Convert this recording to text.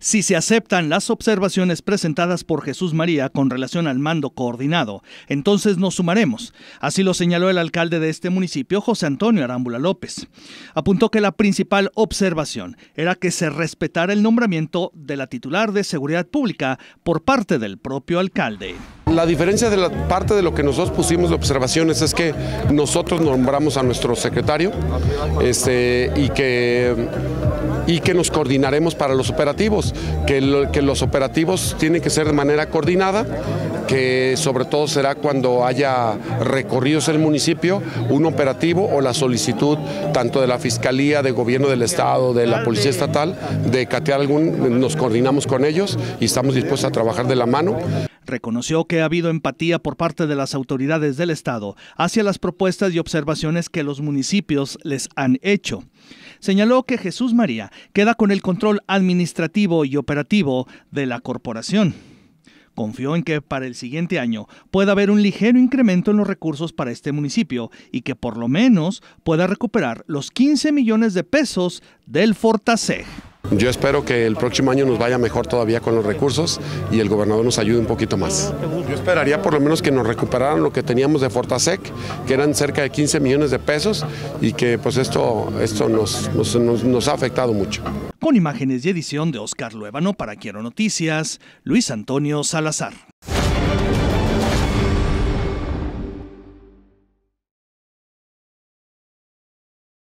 si se aceptan las observaciones presentadas por Jesús María con relación al mando coordinado, entonces nos sumaremos. Así lo señaló el alcalde de este municipio, José Antonio Arámbula López. Apuntó que la principal observación era que se respetara el nombramiento de la titular de Seguridad Pública por parte del propio alcalde. La diferencia de la parte de lo que nosotros pusimos de observaciones es que nosotros nombramos a nuestro secretario este, y, que, y que nos coordinaremos para los operativos, que, los operativos tienen que ser de manera coordinada, que sobre todo será cuando haya recorridos en el municipio, un operativo o la solicitud tanto de la Fiscalía, de Gobierno del Estado, de la Policía Estatal, de catear algún, nos coordinamos con ellos y estamos dispuestos a trabajar de la mano reconoció que ha habido empatía por parte de las autoridades del Estado hacia las propuestas y observaciones que los municipios les han hecho. Señaló que Jesús María queda con el control administrativo y operativo de la corporación. Confió en que para el siguiente año pueda haber un ligero incremento en los recursos para este municipio y que por lo menos pueda recuperar los 15 millones de pesos del Fortaseg. Yo espero que el próximo año nos vaya mejor todavía con los recursos y el gobernador nos ayude un poquito más. Yo esperaría por lo menos que nos recuperaran lo que teníamos de Fortasec, que eran cerca de 15 millones de pesos y que pues esto, esto nos, nos, nos ha afectado mucho. Con imágenes y edición de Oscar Luébano para Quiero Noticias, Luis Antonio Salazar.